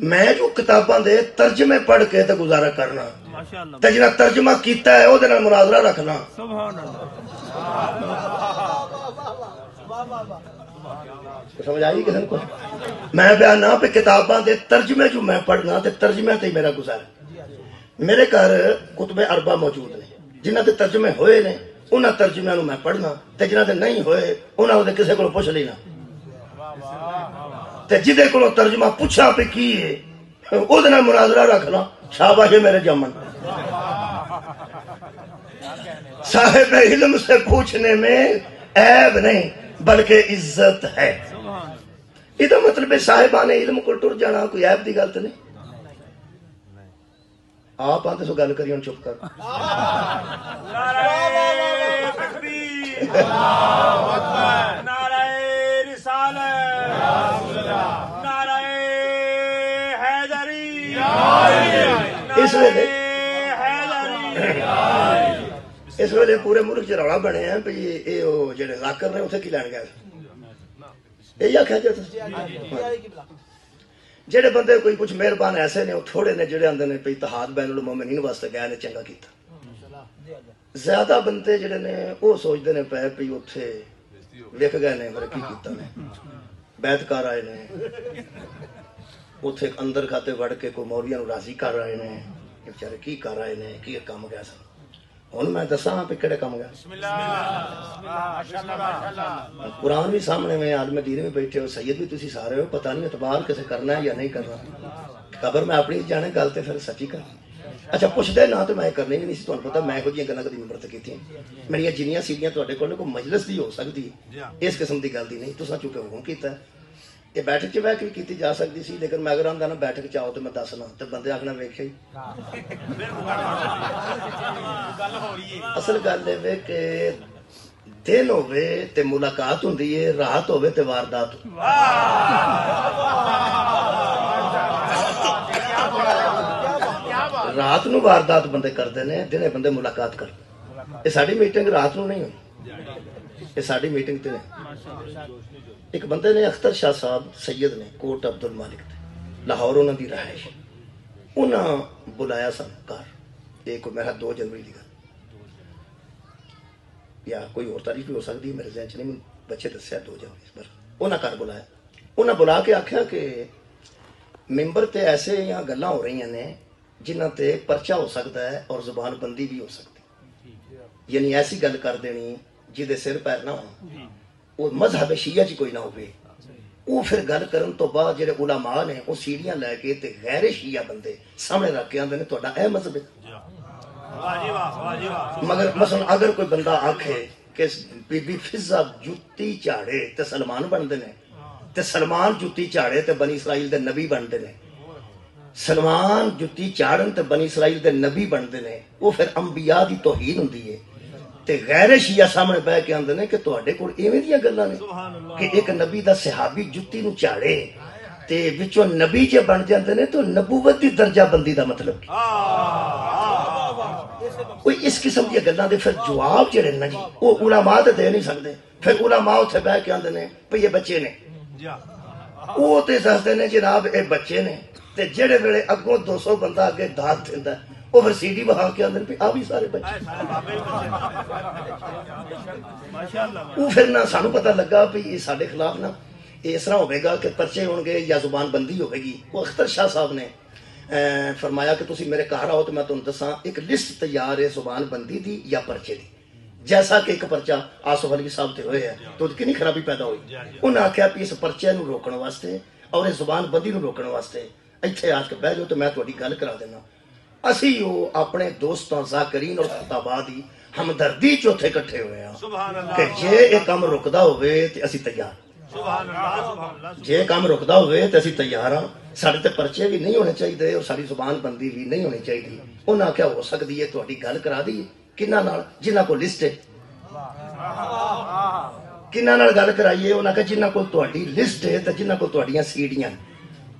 میں جو کتاباں دے ترجمے پڑھ کے تے گزارا کرنا۔ تے جڑا ترجمہ کیتا ہے او دے نال مناظرہ رکھنا۔ سبحان اللہ سمجھ آئی کسن کو میں بیان نہ پہ کتاباں دے ترجمے جو میں پڑھنا تے ترجمے تے میرا گزارا۔ میرے گھر کتب اربا موجود نہیں جنہ تے ترجمے ہوئے نے انہاں ترجمیاں نو میں پڑھنا۔ تے جنہ تے نہیں ہوئے انہاں دے کسے کول پوچھ لینا۔ تے جدے کلو ترجمہ پچھا پہ کی ہے او دن مناظرہ رکھنا شاباش میرے جمن۔ صاحب علم سے پوچھنے میں عیب نہیں بلکہ عزت ہے۔ یہ مطلب ہے صاحبان علم کو ٹر جانا کوئی عیب دی گلت نہیں۔ آپ آتے سو گل کریوں چپ کر۔ ਇਸ ਵੇਲੇ ਹੈਦਰੀ ਇਸ ਵੇਲੇ ਪੂਰੇ ਮੁਲਕ ਚ ਰੌਲਾ ਬਣਿਆ ਵੀ ਇਹ ਉਹ ਜਿਹੜੇ ਜ਼ਾਕਰ ਨੇ ਉੱਥੇ ਕੀ ਲੈਣ ਗਏ? ਇਹ ਆਖਿਆ ਜੇ ਤੁਸੀਂ। ਜਿਹੜੇ ਬੰਦੇ ਕੋਈ ਕੁਝ ਮਿਹਰਬਾਨ ਐਸੇ ਨੇ ਉਹ ਥੋੜੇ ਨੇ ਜਿਹੜੇ ਆਂਦੇ ਨੇ ਵੀ ਇਤਹਾਦ ਬੈਨੁਲ ਮੂਮਿਨੀਨ ਵਾਸਤੇ ਗਏ ਨੇ ਚੰਗਾ ਕੀਤਾ। ਜ਼ਿਆਦਾ ਬੰਦੇ ਜਿਹੜੇ ਨੇ ਉਹ ਸੋਚਦੇ ਨੇ ਪਏ ਵੀ ਉੱਥੇ ਵਿਕ ਗਏ ਨੇ ਪਰ ਕੀ ਕੀਤਾ ਨੇ? ਬੈਤਕਾਰ ਆਏ ਨੇ। ਉੱਥੇ ਅੰਦਰ ਖਾਤੇ ਵੜ ਕੇ ਕੋ ਮੌਲੀਆਂ ਨੂੰ ਰਾਜ਼ੀ ਕਰ ਰਹੇ ਨੇ। ਵਿਚਾਰੇ ਕੀ ਕਰ ਰਹੇ ਨੇ ਕੀ ਕੰਮ ਗਿਆ ਸਨ ہوں میں دسا پہ کہڑے کام گیا ہاں، قرآن بھی سامنے میں عالم دین میں بیٹھے ہو سید بھی تسی سارے ہو پتہ نہیں اعتبار کسے کرنا ہے یا نہیں کرنا۔ قبر میں اپنی جانے گل تے پھر سچی کر۔ اچھا پوچھتے نہ تو میں کرنی بھی نہیں سی تمہیں پتا میں یہ گلیں کدی عمر کی میری جنیاں سیڑیاں تے کول مجلس بھی ہو سکتی ہے اس قسم کی گل دی نہیں تو چونکہ حکم کیتا ਇਹ ਬੈਠਕ 'ਚ ਬਹਿ ਕੇ ਵੀ ਕੀਤੀ ਜਾ ਸਕਦੀ ਸੀ, ਲੇਕਿਨ ਮੈਂ ਅਗਰ ਆਂਦਾ ਨਾ ਬੈਠਕ 'ਚ ਆਓ ਤੇ ਮੈਂ ਦੱਸਣਾ, ਤੇ ਬੰਦੇ ਆਖਣਾ ਵੇਖਿਆ ਹੀ। ਅਸਲ ਗੱਲ ਇਹ ਵੇ ਕਿ ਦਿਨ ਹੋਵੇ ਤੇ ਮੁਲਾਕਾਤ ਹੁੰਦੀ ਏ, ਰਾਤ ਹੋਵੇ ਤੇ ਵਾਰਦਾਤ ਰਾਤ ਨੂੰ ਵਾਰਦਾਤ ਬੰਦੇ ਕਰਦੇ ਨੇ, ਦਿਨੇ ਬੰਦੇ ਮੁਲਾਕਾਤ ਕਰਦੇ ਇਹ ਸਾਡੀ ਮੀਟਿੰਗ ਰਾਤ ਨੂੰ ਨਹੀਂ ਹੋਈ। ਇਹ ਸਾਡੀ ਮੀਟਿੰਗ ਤੇ ਨੇ। ਇੱਕ ਬੰਦੇ ਨੇ ਅਖਤਰ ਸ਼ਾਹ ਸਾਹਿਬ ਸੈਯਦ ਨੇ, ਕੋਟ ਅਬਦੁਲ ਮਾਲਿਕ ਤੇ। ਲਾਹੌਰ ਉਹਨਾਂ ਦੀ ਰਹਾਇਸ਼। ਉਹਨਾਂ ਬੁਲਾਇਆ ਸਾਨੂੰ ਘਰ। ਇਹ ਕੋਈ ਮੇਰਾ 2 ਜਨਵਰੀ ਦੀ ਗੱਲ। ਜਾਂ ਕੋਈ ਹੋਰ ਤਾਰੀਖ ਵੀ ਹੋ ਸਕਦੀ ਮੇਰੇ ਜ਼ਿਹਨ ਚ ਨਹੀਂ, ਮੈਨੂੰ ਬੱਚੇ ਦੱਸਿਆ 2 ਜਨਵਰੀ ਪਰ ਉਹਨਾਂ ਘਰ ਬੁਲਾਇਆ। ਉਹਨਾਂ ਬੁਲਾ ਕੇ ਆਖਿਆ ਕਿ ਮੈਂਬਰ ਤੇ ਐਸੇ ਜਾਂ ਗੱਲਾਂ ਹੋ ਰਹੀਆਂ ਨੇ, ਜਿਨ੍ਹਾਂ ਤੇ ਪਰਚਾ ਹੋ ਸਕਦਾ ਹੈ ਔਰ ਜ਼ੁਬਾਨ ਬੰਦੀ ਵੀ ਹੋ ਸਕਦੀ। ਯਾਨੀ ਐਸੀ ਗੱਲ ਕਰ ਦੇਣੀ ਜਿਹਦੇ ਸਿਰ ਪੈਰ ਨਾ ਹੋਣ ਉਹ ਮਜ਼ਹਬ ਸ਼ੀਆ ਚ ਕੋਈ ਨਾ ਹੋਵੇ ਉਹ ਫਿਰ ਗੱਲ ਕਰਨ ਤੋਂ ਬਾਅਦ ਜਿਹੜੇ ਉਲਾਮਾ ਨੇ ਉਹ ਸੀੜੀਆਂ ਲੈ ਕੇ ਤੇ ਗੈਰ ਸ਼ੀਆ ਬੰਦੇ ਸਾਹਮਣੇ ਰੱਖ ਕੇ ਆਂਦੇ ਨੇ ਤੁਹਾਡਾ ਇਹ ਮਜ਼ਹਬ ਹੈ ਵਾਹ ਜੀ ਵਾਹ ਵਾਹ ਜੀ ਵਾਹ ਮਗਰ ਮਸਲ ਅਗਰ ਕੋਈ ਬੰਦਾ ਆਖੇ ਕਿ ਬੀਬੀ ਫਿਜ਼ਾ ਜੁੱਤੀ ਝਾੜੇ ਤੇ ਸਲਮਾਨ ਬਣਦੇ ਨੇ ਤੇ ਸਲਮਾਨ ਜੁੱਤੀ ਝਾੜੇ ਤੇ ਬਨੀ ਇਸਰਾਈਲ ਦੇ ਨਬੀ ਬਣਦੇ ਨੇ ਸਲਮਾਨ ਜੁੱਤੀ ਝਾੜਨ ਤੇ ਬਨੀ ਇਸਰਾਈਲ ਦੇ ਨਬੀ ਬਣਦੇ ਨੇ ਉਹ ਫਿਰ ਅੰਬੀਆ ਦੀ ਤੋਹੀਨ ਹੁੰਦੀ ਏ ਤੇ ہے۔ تے غیر شیعہ سامنے بہ کے آندے نے کہ تواڈے کول ایویں دیاں گلاں نے کہ ایک نبی دا صحابی جتی نو چاڑے تے وچوں نبی جے بن جاندے نے تو نبوت دی درجہ بندی دا مطلب کی۔ کوئی اس قسم دی گلاں دے پھر جواب جڑے نا جی او علماء تے دے نہیں سکدے۔ پھر علماء اوتھے بہ کے آندے نے بھئی یہ بچے نے۔ او تے دسدے نے جناب اے بچے نے۔ تے جڑے ویلے اگوں 200 بندہ اگے داد دیندا ہے۔ وہ پھر سیڈی وہاں کے اندر پہ آ بھی سارے بچے۔ وہ پھر نہ سانو پتہ لگا بھی یہ سارے خلاف نہ اس طرح ہوئے گا کہ پرچے ہوں گے یا زبان بندی ہوئے گی۔ وہ اختر شاہ صاحب نے فرمایا کہ تسی میرے کہہ رہا ہو تو میں تم دساں، ایک لسٹ تیار ہے زبان بندی دی یا پرچے دی۔ جیسا کہ ایک پرچہ آصف علی صاحب تے ہوئے ہیں تو کنی خرابی پیدا ہوئی۔ انہاں آکھیا کہ اس پرچے نو روکن واسطے اور اس زبان بندی نو روکن واسطے ایتھے آج کے بیجو تو میں تہاڈی گل کرا دینا۔ ਅਸੀਂ ਉਹ ਆਪਣੇ ਦੋਸਤਾਂ ਜ਼ਾਕਰੀਨ ਔਰ ਖਤਾਬਾਦੀ ਹਮਦਰਦੀ ਚ ਉੱਥੇ ਇਕੱਠੇ ਹੋਏ ਆ ਸੁਭਾਨ ਅੱਲਾਹ ਕਿ ਜੇ ਇਹ ਕੰਮ ਰੁਕਦਾ ਹੋਵੇ ਤੇ ਅਸੀਂ ਤਿਆਰ ਸੁਭਾਨ ਅੱਲਾਹ ਸੁਭਾਨ ਅੱਲਾਹ ਜੇ ਕੰਮ ਰੁਕਦਾ ਹੋਵੇ ਤੇ ਅਸੀਂ ਤਿਆਰ ਹਾਂ। ਸਾਡੇ ਤੇ ਪਰਚੇ ਵੀ ਨਹੀਂ ਹੋਣੇ ਚਾਹੀਦੇ ਔਰ ਸਾਡੀ ਜ਼ੁਬਾਨ ਬੰਦੀ ਵੀ ਨਹੀਂ ਹੋਣੀ ਚਾਹੀਦੀ। ਉਹਨਾਂ ਆਖਿਆ ਹੋ ਸਕਦੀ ਹੈ ਤੁਹਾਡੀ ਗੱਲ ਕਰਾ ਦਈਏ। ਕਿੰਨਾ ਨਾਲ? ਜਿਨ੍ਹਾਂ ਕੋਲ ਲਿਸਟ ਹੈ ਕਿੰਨਾ ਨਾਲ ਗੱਲ ਕਰਾਈਏ? ਉਹਨਾਂ ਕਹੇ ਜਿਨ੍ਹਾਂ ਕੋਲ ਤੁਹਾਡੀ ਲਿਸਟ ਹੈ ਤੇ ਜਿਨ੍ਹਾਂ ਕੋਲ ਤੁਹਾਡੀਆਂ ਸੀੜੀਆਂ।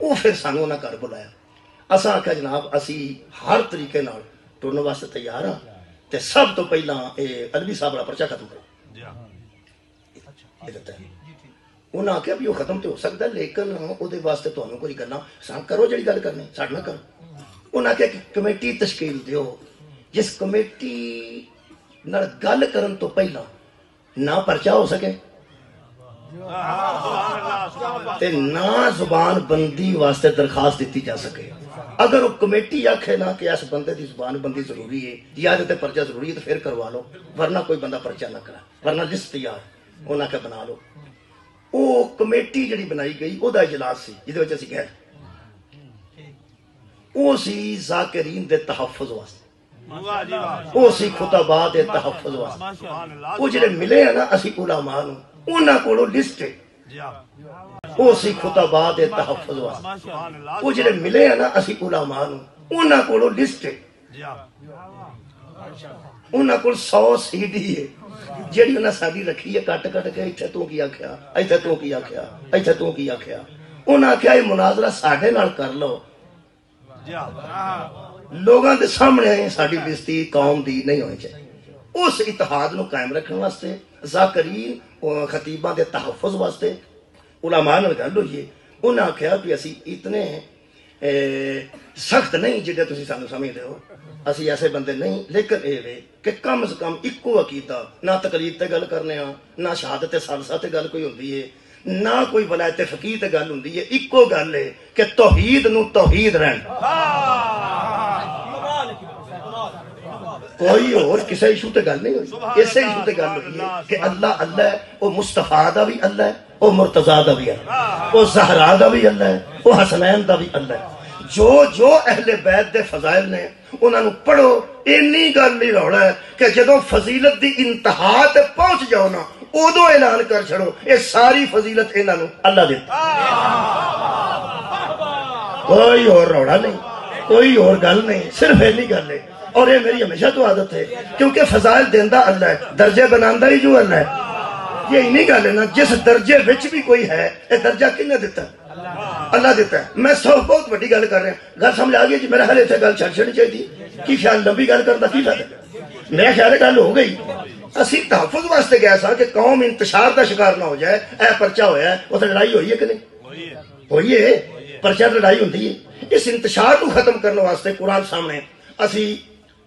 ਉਹ ਫਿਰ ਸਾਨੂੰ ਉਹਨਾਂ ਘਰ ਬੁਲਾਇਆ। ਅਸਾਂ ਆਖਿਆ ਜਨਾਬ ਅਸੀਂ ਹਰ ਤਰੀਕੇ ਨਾਲ ਟੁਰਨ ਵਾਸਤੇ ਤਿਆਰ ਹਾਂ ਤੇ ਸਭ ਤੋਂ ਪਹਿਲਾਂ ਇਹ ਅਲਵੀ ਸਾਹਿਬ ਦਾ ਪਰਚਾ ਖਤਮ ਕਰੋ। ਦਿੱਤਾ ਹੈ। ਉਹਨਾਂ ਆਖਿਆ ਵੀ ਉਹ ਖਤਮ ਤੇ ਹੋ ਸਕਦਾ ਲੇਕਿਨ ਉਹਦੇ ਵਾਸਤੇ ਤੁਹਾਨੂੰ ਕੋਈ ਗੱਲਾਂ ਸਾਂ ਕਰੋ ਜਿਹੜੀ ਗੱਲ ਕਰਨੀ ਸਾਡੇ ਨਾਲ ਕਰੋ। ਉਹਨਾਂ ਆਖਿਆ ਕਿ ਕਮੇਟੀ ਤਸ਼ਕੀਲ ਦਿਓ। ਜਿਸ ਕਮੇਟੀ ਨਾਲ ਗੱਲ ਕਰਨ ਤੋਂ ਪਹਿਲਾਂ ਨਾ ਪਰਚਾ ਹੋ ਸਕੇ تے نا زبان بندی واسطے درخواست دیتی جا سکے۔ اگر وہ کمیٹی آکھے نا کہ اس بندے دی زبان بندی ضروری ہے، یا تے پرچہ ضروری ہے تو پھر کروا لو، ورنہ کوئی بندہ پرچہ نہ کرا ورنہ لسٹ تیار انہاں کے بنا لو۔ وہ کمیٹی جڑی بنائی گئی، وہ دا اجلاس سی جدی وچ اسی گئے وہ سی زاکرین دے تحفظ واسطے۔ وہ سی خطبات دے تحفظ واسطے۔ وہ جڑے ملے ہیں نا، اسی علماء نوں انہاں کو لسٹ ہے۔ جی ہاں۔ وہ اسی تحفظ واسطے۔ وہ جڑے ملے ہیں نا اسی علماء انہاں کو لسٹ انہاں کو 100 سی ڈی ہے۔ جیڑی انہاں ساری رکھی ہے کٹ کٹ کے ایتھے تو کی آکھیا ایتھے تو کی آکھیا ایتھے تو کی آکھیا۔ انہاں آکھیا یہ مناظرہ ساڈے نال کر لو۔ جی ہاں۔ لوگاں دے سامنے ساڈی بزتی قوم دی نہیں ہونی چاہیے۔ اس اتحاد نو قائم رکھنے واسطے زاکرین خطیبہ دے تحفظ واسطے علماء نال گل ہوئی ہے۔ انہاں آکھیا کہ اسی اتنے سخت نہیں جڑے تسی سانو سمجھدے ہو۔ اسی ایسے بندے نہیں، لیکن اے وے کہ کم از کم اکو عقیدہ، نہ تقلید تے گل کرنے ہاں نہ شہادت تے سالسہ تے گل کوئی ہوندی ہے، نہ کوئی ولایت فقیہ تے گل ہوندی ہے۔ اکو گل ہے کہ توحید نو توحید رہن۔ کوئی اور کسے ایشو تے گل نہیں ہوئی۔ اسے ایشو تے گل ہوئی ہے کہ اللہ اللہ ہے وہ مصطفیٰ دا بھی اللہ ہے وہ مرتضیٰ دا بھی اللہ ہے۔ وہ زہرہ دا بھی اللہ ہے وہ حسنین دا بھی اللہ ہے۔ جو جو اہل بیت دے فضائل نے انہوں نے پڑھو اینی گل نہیں روڑا ہے کہ جدو فضیلت دی انتہا تے پہنچ جاؤ نا او دو اعلان کر چھڑو۔ اے ساری فضیلت انہاں نو اللہ دیتا کوئی اور روڑا نہیں کوئی اور گل نہیں صرف اینی گل نہیں اور یہ میری ہمیشہ تو عادت ہے، کیونکہ فضائل دیندہ اللہ ہے درجہ بناندہ ہی جو اللہ ہے۔ یہ ہی نہیں گل لینا، جس درجہ وچ بھی کوئی ہے، یہ درجہ کنے دیتا ہے؟ اللہ دیتا ہے۔ میں سو بہت بڑی گل کر رہے ہیں گل سمجھا گئے جی میرا حال ایسے گل چھڑ چھڑی دی کی خیال لمبی گل کرنا کی فائدہ؟ میرا خیال گل ہو گئی۔ اسی تحفظ واسطے گیا سا کہ قوم انتشار دا شکار نہ ہو جائے۔ اے پرچہ ہویا ہے اتنے لڑائی ہوئی ہے کہ نہیں؟ ہوئی ہے۔ پرچہ لڑائی ہوندی ہے۔ اس انتشار کو ختم کرنے واسطے قرآن سامنے اسی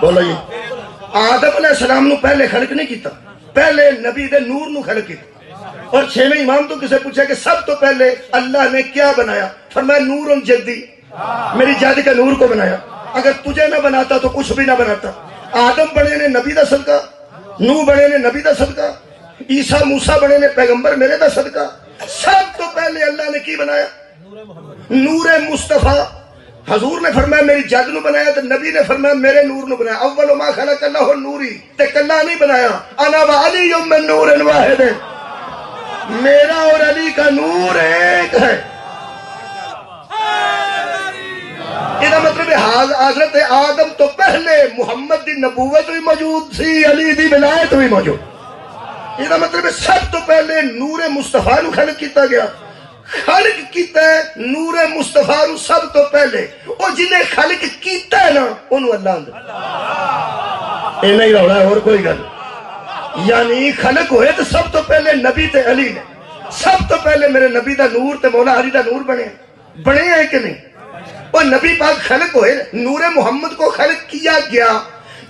بولو جی۔ آدم علیہ السلام نو پہلے خلق نہیں کیتا۔ پہلے نبی دے نور نو خلق کیتا۔ اور چھویں امام تو کسے پوچھا کہ سب تو پہلے اللہ نے کیا بنایا؟ فرمایا نور ان جدی۔ میری جادی کا نور کو بنایا۔ اگر تجھے نہ بناتا تو کچھ بھی نہ بناتا۔ آدم بڑے نے نبی دا صدقہ نو بڑے نے نبی دا صدقہ، عیسیٰ، موسیٰ بڑے نے پیغمبر میرے دا صدقہ۔ سب تو پہلے اللہ نے کی بنایا؟ نور مصطفیٰ۔ حضور نے فرمایا، میری جد نو بنایا تے نبی نے فرمایا، میرے نور نو بنایا۔ اول ما خلق اللہ نوری، تے کلا نہیں بنایا۔ انا و وعلی من نور واحد۔ میرا اور علی کا نور ایک ہے۔ یہ مطلب حاض حضرت آدم تو پہلے محمد دی نبوت بھی موجود تھی، علی دی ولایت بھی موجود۔ یہ مطلب ہے، سب تو پہلے نور مصطفیٰ نو خلق کیتا گیا۔ خلق کیتا ہے نور مصطفیٰ رو سب تو پہلے۔ او جنہیں خلق کیتا ہے نا، انہوں اللہ اندر۔ اے نہیں روڑا ہے، اور کوئی گل۔ یعنی خلق ہوئے تو سب تو پہلے نبی تے علی۔ نے سب تو پہلے میرے نبی دا نور تے مولا حری دا نور بنے۔ بنے ہیں کہ نہیں؟ اور نبی پاک خلق ہوئے، نور محمد کو خلق کیا گیا۔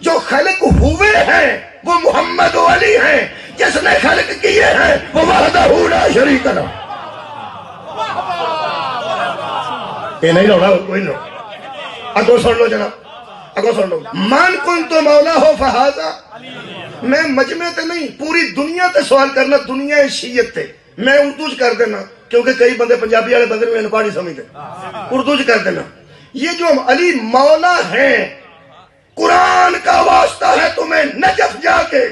جو خلق ہوئے ہیں، وہ محمد و علی ہیں۔ جس نے خلق کیے ہیں، وہ وحدہ لا شریک یہ نہیں رونا کوئی نہ اگو سن لو جناب اگو سن لو مان کن تو مولا ہو فہذا میں مجمع تے نہیں پوری دنیا تے سوال کرنا دنیا شیعت تے میں اردو چ کر دینا کیونکہ کئی بندے پنجابی والے بندے میں پڑھ سمجھتے اردو چ کر دینا یہ جو علی مولا ہیں قرآن کا واسطہ ہے تمہیں نجف جا کے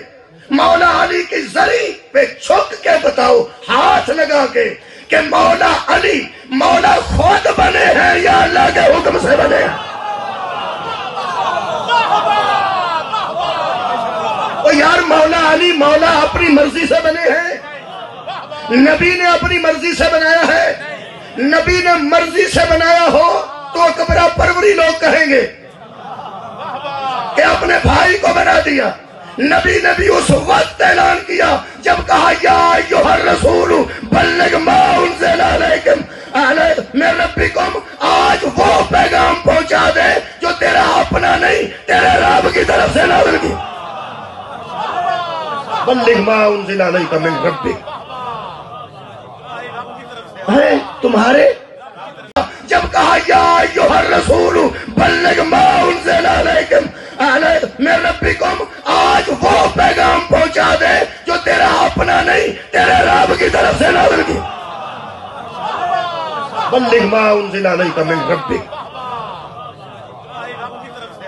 مولا علی کی زری پہ چھک کے بتاؤ ہاتھ لگا کے کہ مولا علی، مولا خود بنے ہیں یا اللہ کے حکم سے بنے ہیں؟ او یار، مولا علی مولا اپنی مرضی سے بنے ہیں۔ نبی نے اپنی مرضی سے بنایا ہے۔ نبی نے مرضی سے بنایا ہو تو اکبرہ پروری لوگ کہیں گے کہ اپنے بھائی کو بنا دیا۔ نبی نے بھی اس وقت اعلان کیا جب کہا، یا ایوہ الرسول، بلغ ما انزل علیکم علی من ربکم، آج وہ پیغام پہنچا دے جو تیرا اپنا نہیں، تیرے رب کی طرف سے نازل کی۔ بلغ ما انزل علیکم من ربک۔ ہے تمہارے؟ جب کہا، یا ایوہ الرسول، بلغ ما انزل علیکم نہیں، تیرے رب کی طرف سے نازل کی۔ بلغ ما انزل علیکم من ربک۔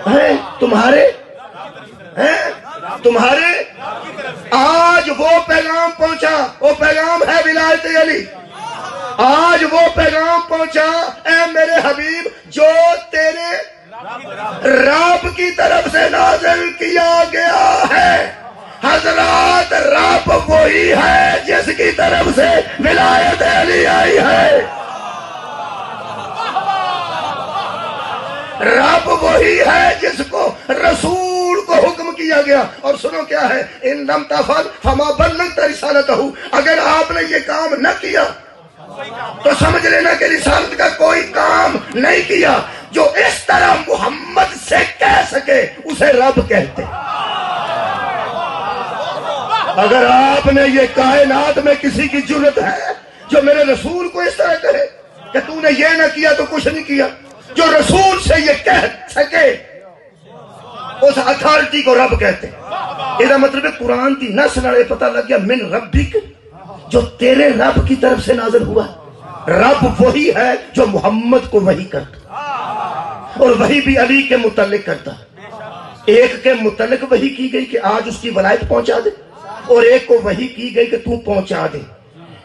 ہے تمہارے؟ ہیں، تمہارے؟ آج وہ پیغام پہنچا۔ وہ پیغام ہے ولایت علی۔ آج وہ پیغام پہنچا۔ اے میرے حبیب، جو تیرے رب کی طرف سے نازل کیا گیا ہے۔ حضرات رب وہی ہے جس کی طرف سے ولایت علی آئی ہے۔ رب وہی ہے جس کو رسول کو حکم کیا گیا۔ اور سنو کیا ہے؟ ان لم تفعل فما بلغت رسالتہ اگر آپ نے یہ کام نہ کیا، تو سمجھ لینا کہ رسالت کا کوئی کام نہیں کیا۔ جو اس طرح محمد سے کہہ سکے، اسے رب کہتے۔ اگر آپ نے یہ کائنات میں کسی کی جرت ہے جو میرے رسول کو اس طرح کہے کہ تو نے یہ نہ کیا تو کچھ نہیں کیا، جو رسول سے یہ کہہ سکے، اس اتھارٹی کو رب کہتے یہ مطلب ہے قرآن کی نسل والے پتہ لگ گیا، من ربک، جو تیرے رب کی طرف سے نازل ہوا۔ رب وہی ہے جو محمد کو وہی کرتا۔ اور وہی بھی علی کے متعلق کرتا۔ ایک کے متعلق وہی کی گئی کہ آج اس کی ولایت پہنچا دے۔ اور ایک کو وہی کی گئی کہ تو پہنچا دے۔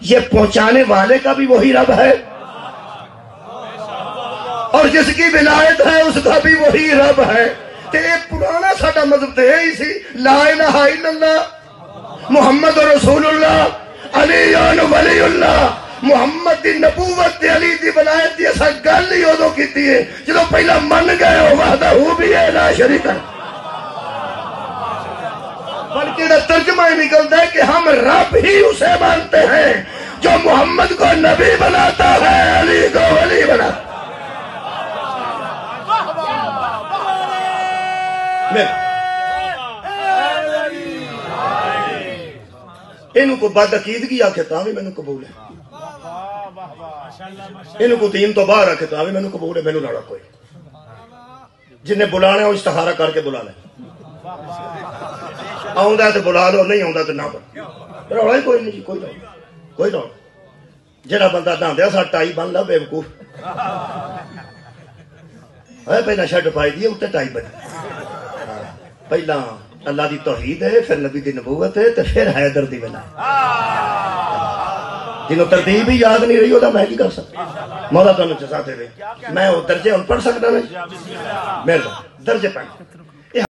یہ پہنچانے والے کا بھی وہی رب ہے۔ اور جس کی ولایت ہے، اس کا بھی وہی رب ہے۔ کہ یہ پرانا ساڈا مذہب تو یہی سی۔ لا الہ الا اللہ، محمد رسول اللہ، علی ولی اللہ۔ محمد دی نبوت دی علی دی ولایت دی اسا گل ہی ادو کیتی ہے۔ جدو پہلا من گئے ہو وحدہ ہو بھی ہے، لا شریک ہے۔ بلکہ ترجمہ نکلتا ہے کہ ہم رب ہی اسے مانتے ہیں، جو محمد کو نبی بناتا ہے، علی کو ولی بناتا ان کو بد عقیدگی آ کے بھی مینو قبول ہے ان کو دین تو باہر آ کے بھی مینو قبول ہے مینو لڑا کوئی۔ جن نے بلانا وہ اشتہارا کر کے بلانا آؤں گا تو بلا لو نہیں آؤں گا تو نہ بلا۔ پھر رولا ہی کوئی نہیں جی، کوئی رولا کوئی رولا جہاں بندہ دان دیا سا ٹائی بن لا بے وکوف وقوف پہلا شرٹ پائی دی اتنے ٹائی بن پہلا اللہ دی توحید ہے پھر نبی دی نبوت ہے تو پھر حیدر دی بنا جنہوں تردیب بھی یاد نہیں رہی ہوتا میں کی کر سکتا۔ مولا تو انہوں چساتے ہوئے میں وہ درجے ان پڑھ سکتا نہیں میرے درجے پڑھ۔